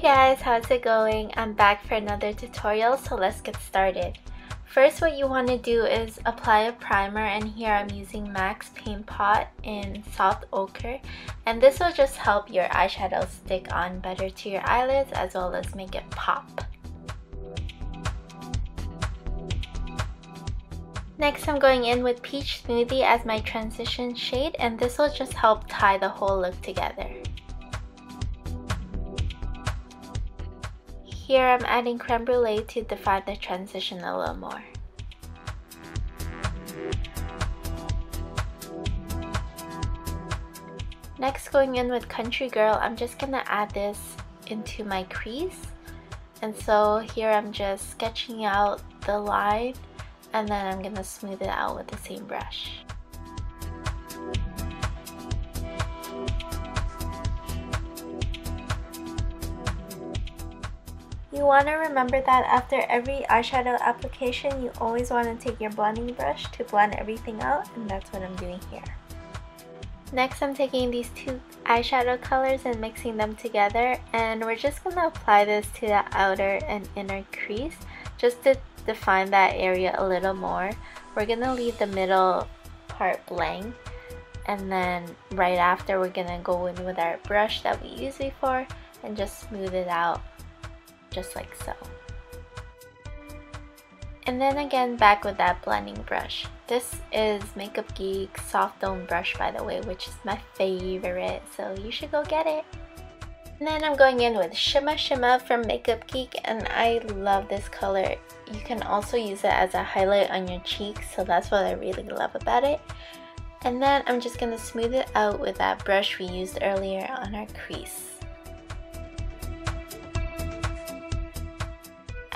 guys, how's it going? I'm back for another tutorial, so let's get started. First, what you want to do is apply a primer and here I'm using MAC's Paint Pot in Soft Ochre and this will just help your eyeshadow stick on better to your eyelids as well as make it pop. Next, I'm going in with Peach Smoothie as my transition shade and this will just help tie the whole look together. Here I'm adding creme brulee to define the transition a little more. Next going in with Country Girl, I'm just gonna add this into my crease. And so here I'm just sketching out the line and then I'm gonna smooth it out with the same brush. You want to remember that after every eyeshadow application, you always want to take your blending brush to blend everything out and that's what I'm doing here. Next, I'm taking these two eyeshadow colors and mixing them together and we're just going to apply this to the outer and inner crease just to define that area a little more. We're going to leave the middle part blank and then right after we're going to go in with our brush that we used before and just smooth it out just like so. And then again back with that blending brush. This is Makeup Geek Soft Dome Brush by the way, which is my favorite, so you should go get it. And then I'm going in with Shimma Shimma from Makeup Geek and I love this color. You can also use it as a highlight on your cheeks, so that's what I really love about it. And then I'm just going to smooth it out with that brush we used earlier on our crease.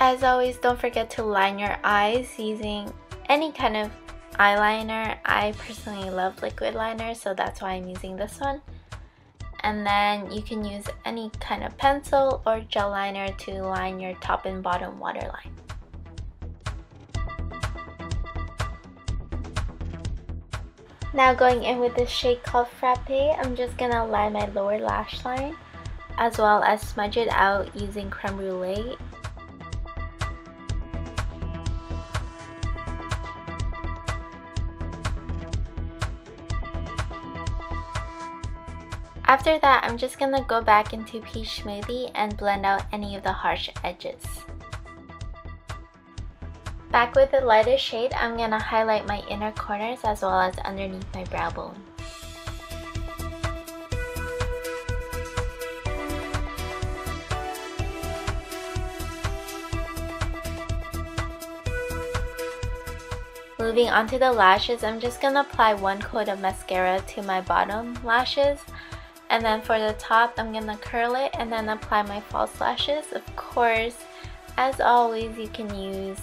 As always, don't forget to line your eyes using any kind of eyeliner. I personally love liquid liner, so that's why I'm using this one. And then you can use any kind of pencil or gel liner to line your top and bottom waterline. Now going in with this shade called Frappe, I'm just gonna line my lower lash line as well as smudge it out using creme brulee After that, I'm just gonna go back into Peach Smoothie and blend out any of the harsh edges. Back with the lighter shade, I'm gonna highlight my inner corners as well as underneath my brow bone. Moving on to the lashes, I'm just gonna apply one coat of mascara to my bottom lashes and then for the top, I'm gonna curl it and then apply my false lashes. Of course, as always, you can use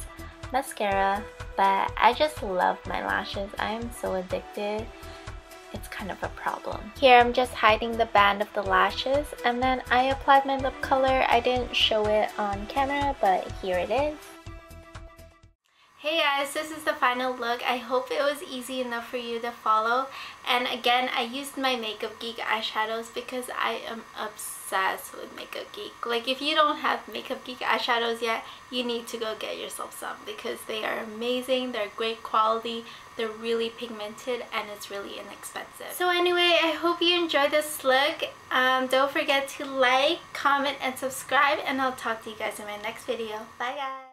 mascara, but I just love my lashes. I am so addicted. It's kind of a problem. Here, I'm just hiding the band of the lashes and then I applied my lip color. I didn't show it on camera, but here it is. Hey guys, this is the final look. I hope it was easy enough for you to follow. And again, I used my Makeup Geek eyeshadows because I am obsessed with Makeup Geek. Like if you don't have Makeup Geek eyeshadows yet, you need to go get yourself some because they are amazing, they're great quality, they're really pigmented, and it's really inexpensive. So anyway, I hope you enjoyed this look. Um, don't forget to like, comment, and subscribe, and I'll talk to you guys in my next video. Bye guys!